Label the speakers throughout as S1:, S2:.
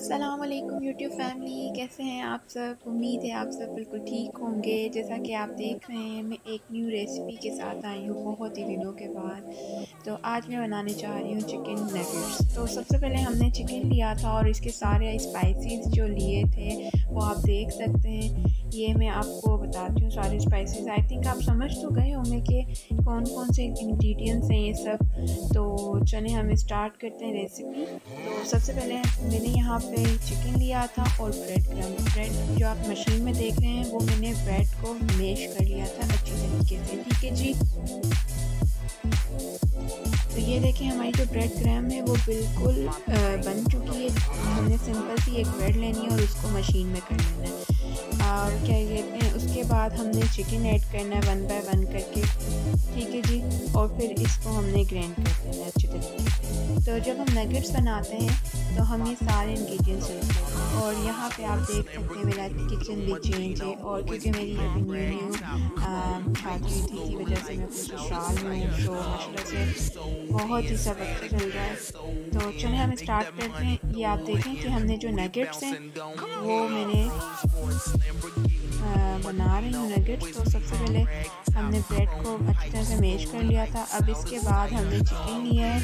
S1: अस्सलाम वालेकुम YouTube family कैसे हैं आप सब? उम्मीद है आप सब बिल्कुल ठीक होंगे। जैसा कि आप देख रहे हैं, मैं एक न्यू रेसिपी के साथ आई हूँ बहुत ही दिनों के बाद। तो आज मैं बनाने जा रही हूँ चिकन नगेट्स तो सबसे पहले हमने चिकन लिया था और इसके सारे स्पाइसेस जो लिए थे, वो आप देख सकते हैं। ये मैं आपको बताती हूँ सारे स्पाइसेस आई थिंक आप समझ तो गए होंगे कि कौन कौन से इंग्रेडिएंट्स हैं ये सब। तो चले, हम स्टार्ट करते हैं रेसिपी तो सबसे पहले मैंने यहाँ पे चिकन लिया था और ब्रेड क्रम ब्रेड जो आप मशीन में देख रहे हैं, वो मैंने ब्रेड को मेश कर लिया था अच्छी तरीके से, ठीक है जी? तो ये देखें, हमारी जो ब्रेड क्रैम है, वो बिल्कुल बन चुकी है। हमने सिंपल सी एक ब्रेड लेनी है और उसको मशीन में कर लेना है। और क्या कहते हैं उसके बाद हमने चिकन ऐड करना है वन बाय वन करके। ठीक है जी? और फिर इसको हमने ग्रैंड कर देना है अच्छे तरीके तो जब हम नगेट्स बनाते हैं तो हम ये सारे इंग्रेडिएंट्स लेते हैं। और यहाँ पे आप देख सकते हैं मेरा किचन भी चेंज है। और क्योंकि मेरी अभी न्यू न्यू शादी थी की वजह से मैं कुछ ससुराल में तो से बहुत ही सब अच्छा चल रहा है। तो चलिए हम स्टार्ट करते हैं। ये आप देखें कि हमने जो नगेट्स हैं, वो मैंने बना रही हूँ नगेट्स तो सबसे पहले हमने ब्रेड को अच्छी तरह से मेज कर लिया था। अब इसके बाद हमने चिकन लिया है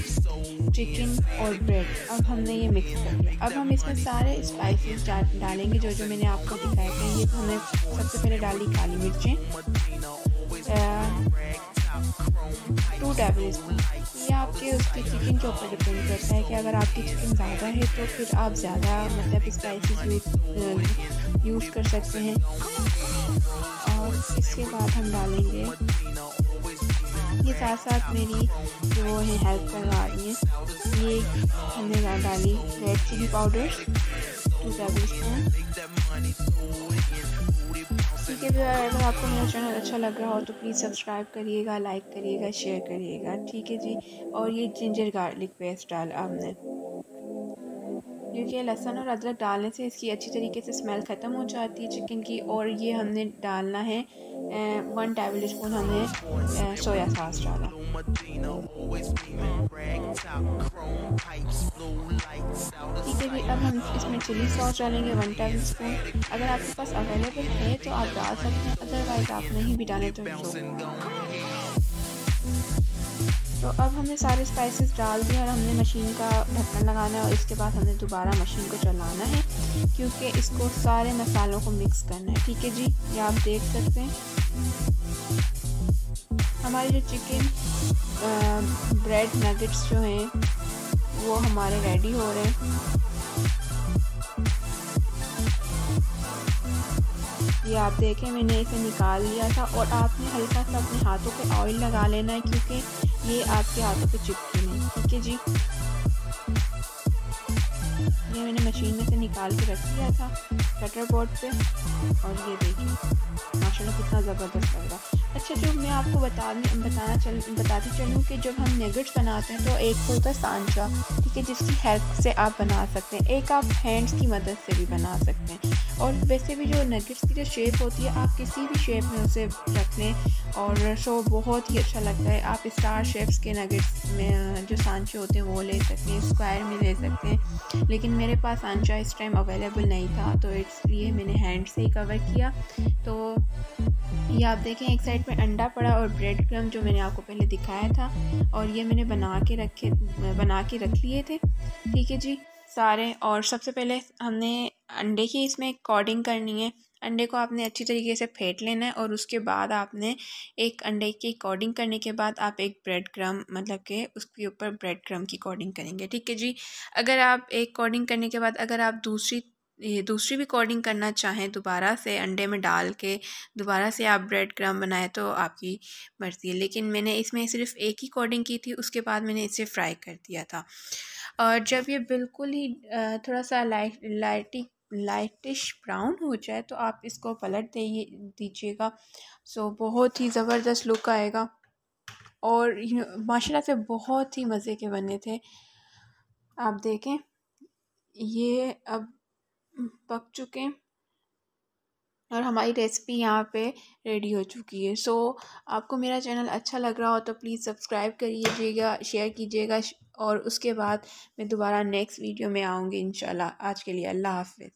S1: चिकन और ब्रेड अब हमने ये मिक्स कर लिया। अब हम इसमें सारे स्पाइसेस डालेंगे, जो जो मैंने आपको दिखाए थे। ये तो हमने सबसे पहले डाली काली मिर्चें। टू टेबल स्पून ये आपके उसके चिकन के ऊपर डिपेंड करता है कि अगर आपकी चिकन ज़्यादा है तो फिर आप ज़्यादा मतलब स्पाइसेस यूज़ कर सकते हैं। और इसके बाद हम डालेंगे। ये साथ साथ मेरी जो है हेल्प करवा रही है। ये हमने डाली रेड चिली पाउडर ठीक है, अगर आपको मेरा चैनल अच्छा लग रहा हो तो प्लीज़ सब्सक्राइब करिएगा लाइक करिएगा शेयर करिएगा। ठीक है जी, और ये जिंजर गार्लिक पेस्ट डाल आपने। क्योंकि लहसुन और अदरक डालने से इसकी अच्छी तरीके से स्मेल ख़त्म हो जाती है चिकन की, और ये हमने डालना है वन टेबल स्पून हमने सोया सॉस डाला। है अब हम इसमें चिली सॉस डालेंगे वन टेबल स्पून अगर आपके पास अवेलेबल है तो आप डाल सकते हैं अदरवाइज़ आप नहीं भी डालें तो तो अब हमने सारे स्पाइसेस डाल दिए और हमने मशीन का ढक्कन लगाना है और इसके बाद हमने दोबारा मशीन को चलाना है, क्योंकि इसको सारे मसालों को मिक्स करना है। ठीक है जी? ये आप देख सकते हैं। हमारे जो चिकन ब्रेड नगेट्स जो हैं, वो हमारे रेडी हो रहे हैं। ये आप देखें, मैंने इसे निकाल लिया था और आपने हल्का सा अपने हाथों पे ऑयल लगा लेना है क्योंकि ये आपके हाथों पे चिपकी नहीं। ठीक है जी? ये मैंने मशीन में से निकाल के रख दिया था कटर बोर्ड पे, और ये देखिए, माशाल्लाह कितना ज़बरदस्त लग रहा अच्छा जो मैं आपको बता बताना चल, बताती चलूँ कि जब हम नगेट्स बनाते हैं तो एक होता है सांचा, ठीक है, जिसकी हेल्प से आप बना सकते हैं। एक आप हैंड्स की मदद से भी बना सकते हैं। और वैसे भी जो नगेट्स की जो शेप होती है, आप किसी भी शेप में उसे रख लें और शो बहुत ही अच्छा लगता है। आप स्टार शेप्स के नगेट्स में, जो सांचे होते हैं, वो ले सकते हैं स्क्वायर में ले सकते हैं। लेकिन मेरे पास आंचा इस टाइम अवेलेबल नहीं था तो इसलिए मैंने हैंड से ही कवर किया। तो ये आप देखें, एक साइड में अंडा पड़ा और ब्रेड क्रम जो मैंने आपको पहले दिखाया था, और ये मैंने बना के रखे, बना के रख लिए थे। ठीक है जी, सारे, और सबसे पहले हमने अंडे की इसमें कॉडिंग करनी है। अंडे को आपने अच्छी तरीके से फेंट लेना है और उसके बाद आपने एक अंडे की कोडिंग करने के बाद आप एक ब्रेड क्रम मतलब के उसके ऊपर ब्रेड क्रम की कोडिंग करेंगे। ठीक है जी? अगर आप एक कोडिंग करने के बाद अगर आप दूसरी, ये दूसरी भी कोडिंग करना चाहें दोबारा से अंडे में डाल के, दोबारा से आप ब्रेड क्रम बनाए तो आपकी मर्ज़ी है। लेकिन मैंने इसमें सिर्फ़ एक ही कोडिंग की थी, उसके बाद मैंने इसे फ्राई कर दिया था। और जब ये बिल्कुल ही थोड़ा सा लाइट लाइटी लाइटिश ब्राउन हो जाए तो आप इसको पलट दे दीजिएगा। सो, बहुत ही ज़बरदस्त लुक आएगा। और माशाल्लाह से बहुत ही मज़े के बने थे। आप देखें, ये अब पक चुके और हमारी रेसिपी यहाँ पे रेडी हो चुकी है। सो so, आपको मेरा चैनल अच्छा लग रहा हो तो प्लीज़ सब्सक्राइब करिएगा शेयर कीजिएगा और उसके बाद मैं दोबारा नेक्स्ट वीडियो में आऊँगी इन आज के लिए अल्लाह हाफिज़।